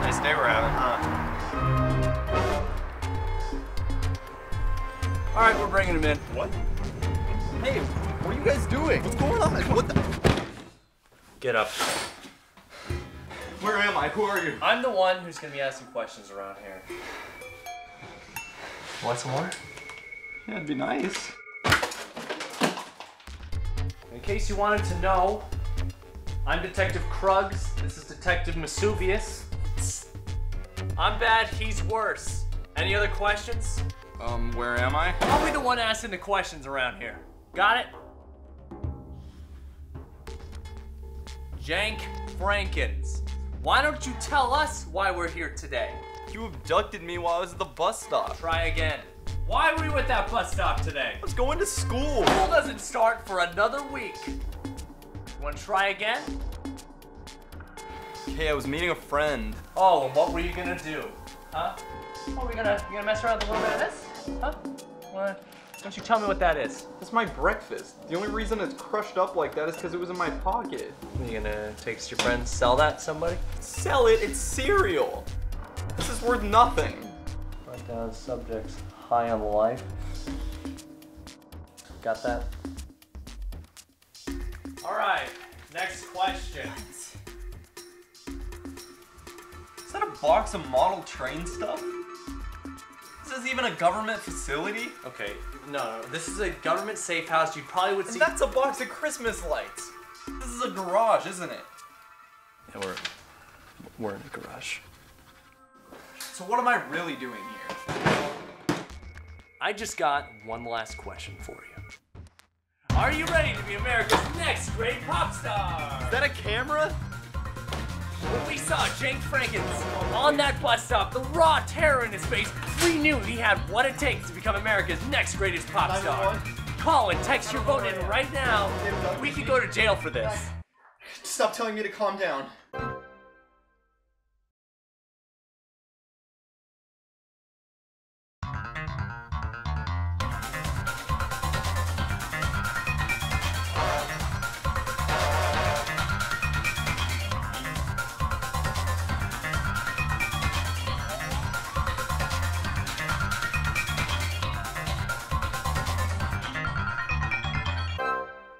Nice day we're having, huh? Alright, we're bringing him in. What? Hey, what are you guys doing? What's going on? What the? Get up. Where am I? Who are you? I'm the one who's gonna be asking questions around here. Want some more? Yeah, it'd be nice. In case you wanted to know, I'm Detective Kruggs. This is Detective Mesuvius. I'm bad, he's worse. Any other questions? Um, where am I? I'll be the one asking the questions around here. Got it? Jank Frankins, Why don't you tell us why we're here today? You abducted me while I was at the bus stop. Try again. Why were you at that bus stop today? I was going to school. School doesn't start for another week. You wanna try again? Okay, I was meeting a friend. Oh, and what were you gonna do? Huh? Oh, we gonna you gonna mess around with a little bit of this? Huh? Wanna, don't you tell me what that is? It's my breakfast. The only reason it's crushed up like that is because it was in my pocket. Are you gonna take your friends, sell that to somebody? Sell it, it's cereal. This is worth nothing. Write down uh, subjects high on life. Got that? All right, next question. Is that a box of model train stuff? Is this even a government facility? Okay, no, no, this is a government safe house. You probably would And see. that's a box of Christmas lights. This is a garage, isn't it? Yeah, we're we're in a garage. So what am I really doing here? I just got one last question for you. Are you ready to be America's next great pop star? Is that a camera? When we saw Jake Frankins on that bus stop, the raw terror in his face, we knew he had what it takes to become America's next greatest pop star. 911? Call and text your vote in right now. We could go to jail for this. Stop telling me to calm down.